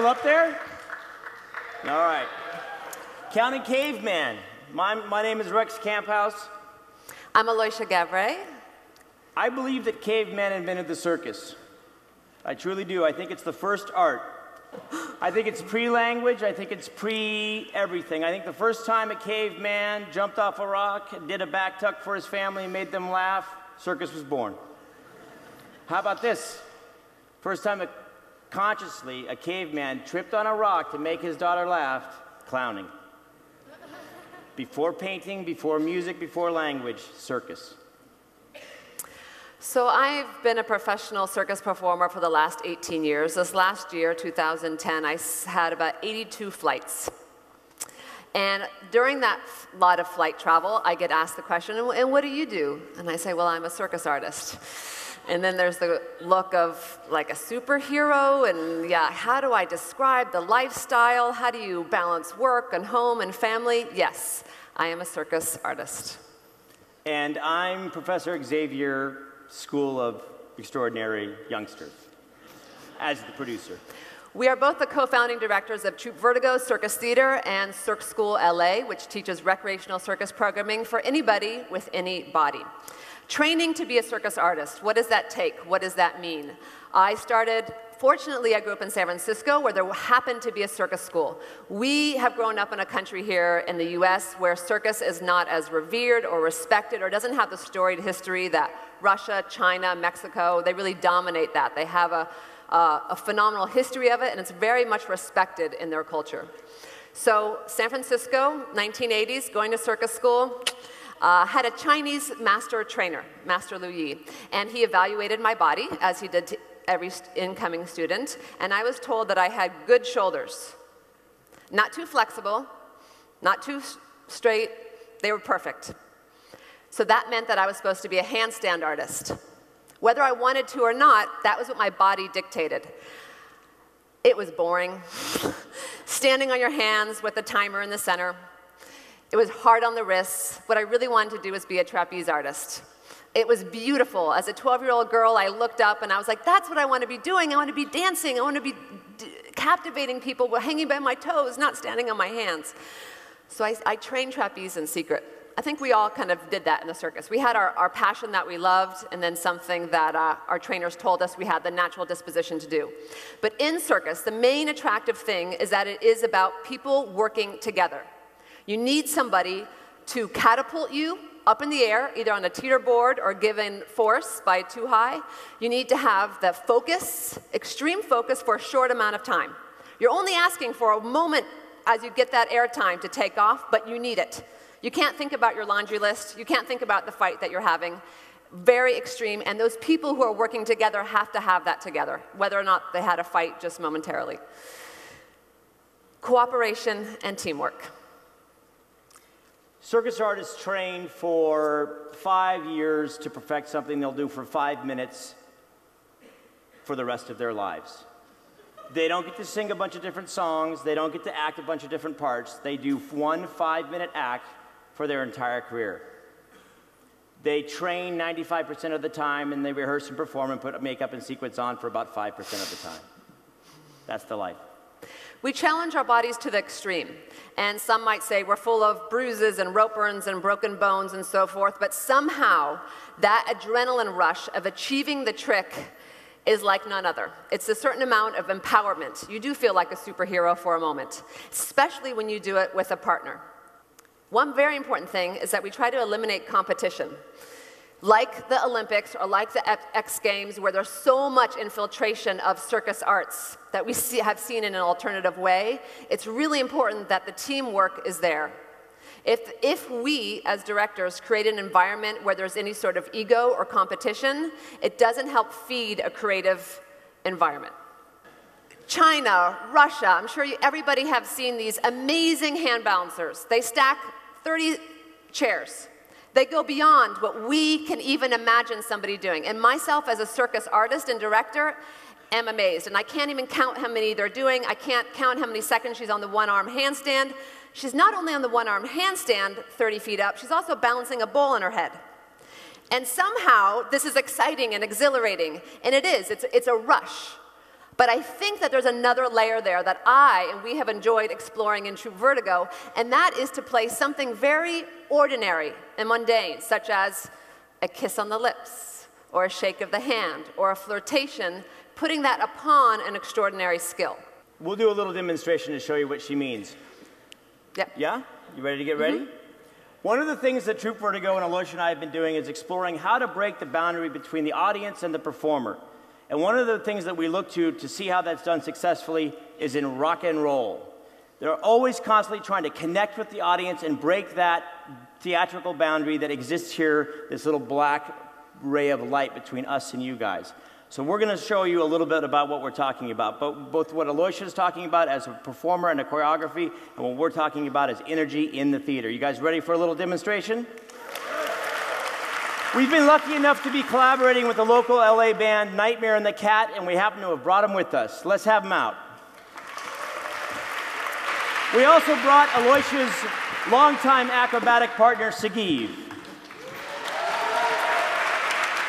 Still up there? All right. Counting Caveman. My, my name is Rex Camphuis. I'm Aloysia Gavre. I believe that caveman invented the circus. I truly do. I think it's the first art. I think it's pre-language. I think it's pre-everything. I think the first time a caveman jumped off a rock, and did a back tuck for his family, and made them laugh, circus was born. How about this? First time a consciously, a caveman tripped on a rock to make his daughter laugh, clowning. Before painting, before music, before language, circus. So I've been a professional circus performer for the last 18 years. This last year, 2010, I had about 82 flights. And during that lot of flight travel, I get asked the question, and what do you do? And I say, well, I'm a circus artist. And then there's the look of like a superhero, and yeah, how do I describe the lifestyle? How do you balance work and home and family? Yes, I am a circus artist. And I'm Professor Xavier School of Extraordinary Youngsters as the producer. We are both the co-founding directors of Troupe Vertigo Circus Theater and Cirque School LA, which teaches recreational circus programming for anybody with any body. Training to be a circus artist, what does that take? What does that mean? I started, fortunately, I grew up in San Francisco where there happened to be a circus school. We have grown up in a country here in the US where circus is not as revered or respected or doesn't have the storied history that Russia, China, Mexico, they really dominate that. They have a, uh, a phenomenal history of it and it's very much respected in their culture. So San Francisco, 1980s, going to circus school, uh, had a Chinese master trainer, Master Lu Yi, and he evaluated my body, as he did to every incoming student, and I was told that I had good shoulders. Not too flexible, not too straight, they were perfect. So that meant that I was supposed to be a handstand artist. Whether I wanted to or not, that was what my body dictated. It was boring. Standing on your hands with the timer in the center, it was hard on the wrists. What I really wanted to do was be a trapeze artist. It was beautiful. As a 12 year old girl, I looked up and I was like, that's what I want to be doing. I want to be dancing. I want to be captivating people hanging by my toes, not standing on my hands. So I, I trained trapeze in secret. I think we all kind of did that in the circus. We had our, our passion that we loved, and then something that uh, our trainers told us we had the natural disposition to do. But in circus, the main attractive thing is that it is about people working together. You need somebody to catapult you up in the air, either on a teeter board or given force by too high. You need to have the focus, extreme focus for a short amount of time. You're only asking for a moment as you get that air time to take off, but you need it. You can't think about your laundry list. You can't think about the fight that you're having. Very extreme, and those people who are working together have to have that together, whether or not they had a fight just momentarily. Cooperation and teamwork. Circus artists train for five years to perfect something they'll do for five minutes for the rest of their lives. They don't get to sing a bunch of different songs, they don't get to act a bunch of different parts. They do one five minute act for their entire career. They train 95% of the time and they rehearse and perform and put makeup and sequence on for about 5% of the time. That's the life. We challenge our bodies to the extreme. And some might say we're full of bruises and rope burns and broken bones and so forth, but somehow that adrenaline rush of achieving the trick is like none other. It's a certain amount of empowerment. You do feel like a superhero for a moment, especially when you do it with a partner. One very important thing is that we try to eliminate competition like the Olympics or like the X Games, where there's so much infiltration of circus arts that we see, have seen in an alternative way, it's really important that the teamwork is there. If, if we, as directors, create an environment where there's any sort of ego or competition, it doesn't help feed a creative environment. China, Russia, I'm sure you, everybody have seen these amazing hand balancers. They stack 30 chairs they go beyond what we can even imagine somebody doing. And myself, as a circus artist and director, am amazed. And I can't even count how many they're doing. I can't count how many seconds she's on the one arm handstand. She's not only on the one arm handstand 30 feet up, she's also balancing a bowl on her head. And somehow, this is exciting and exhilarating. And it is, it's, it's a rush. But I think that there's another layer there that I and we have enjoyed exploring in Troupe Vertigo, and that is to play something very ordinary and mundane, such as a kiss on the lips, or a shake of the hand, or a flirtation, putting that upon an extraordinary skill. We'll do a little demonstration to show you what she means. Yep. Yeah? You ready to get ready? Mm-hmm. One of the things that Troupe Vertigo and Aloysia and I have been doing is exploring how to break the boundary between the audience and the performer. And one of the things that we look to to see how that's done successfully is in rock and roll. They're always constantly trying to connect with the audience and break that theatrical boundary that exists here, this little black ray of light between us and you guys. So we're going to show you a little bit about what we're talking about, but both what Aloysia is talking about as a performer and a choreography, and what we're talking about is energy in the theater. You guys ready for a little demonstration? We've been lucky enough to be collaborating with the local LA band Nightmare and the Cat, and we happen to have brought them with us. Let's have them out. We also brought Aloysia's longtime acrobatic partner, Sagiv.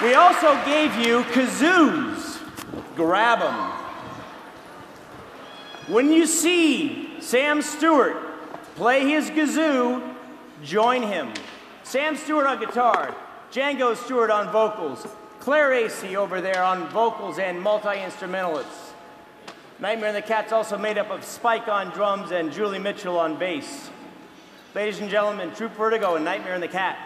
We also gave you kazoos. Grab them. When you see Sam Stewart play his kazoo, join him. Sam Stewart on guitar, Django Stewart on vocals, Claire Acey over there on vocals and multi-instrumentalists. Nightmare and the Cat's also made up of Spike on drums and Julie Mitchell on bass. Ladies and gentlemen, Troupe Vertigo and Nightmare and the Cat.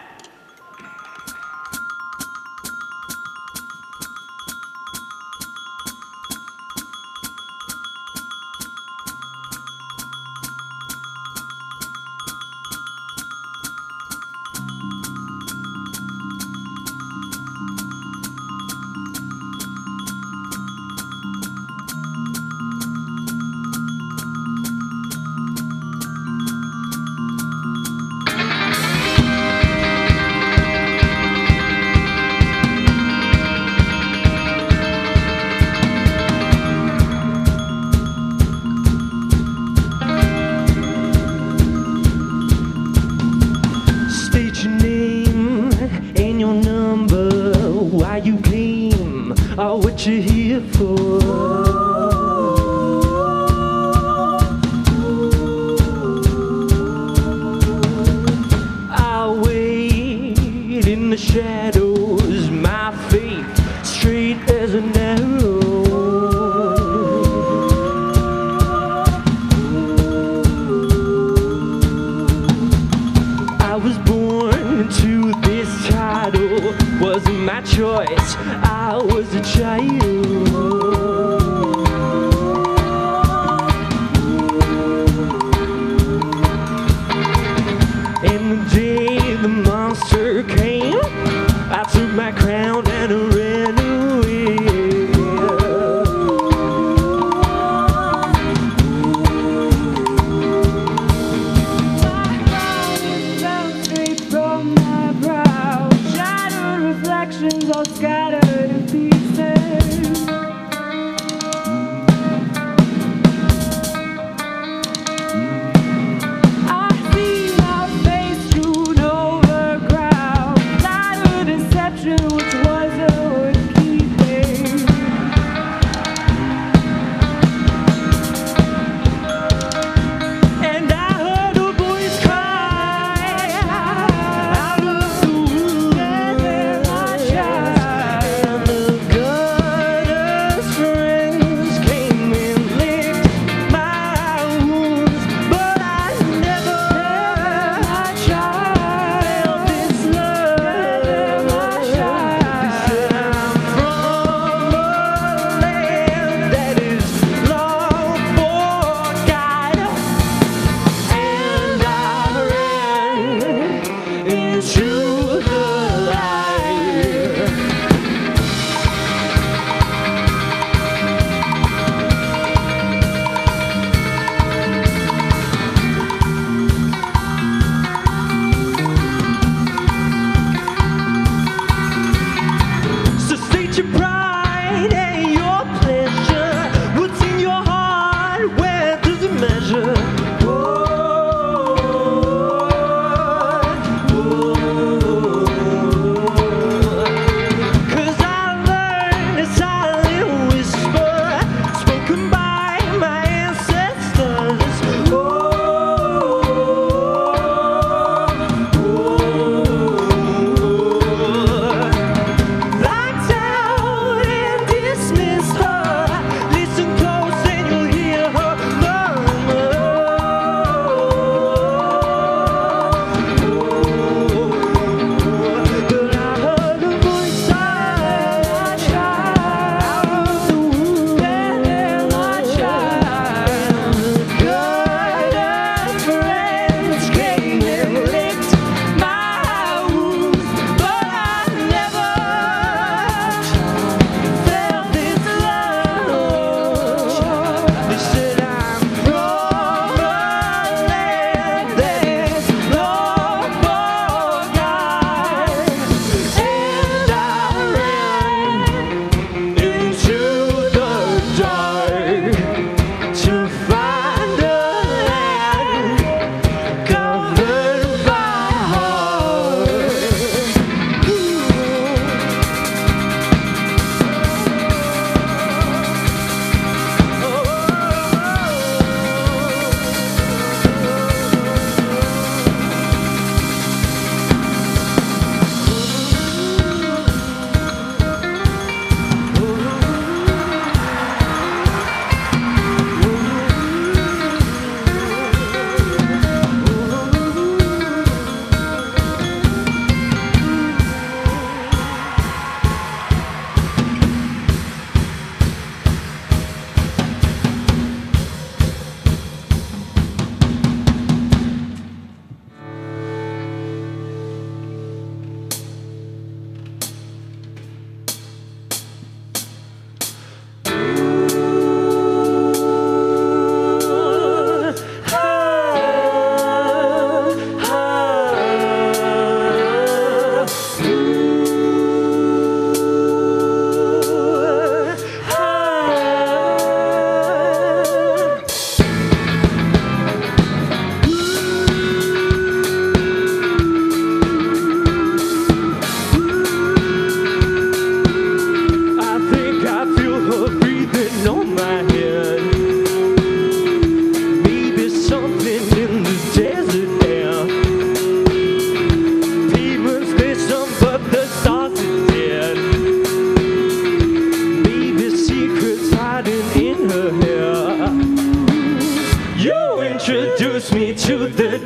You introduced me to the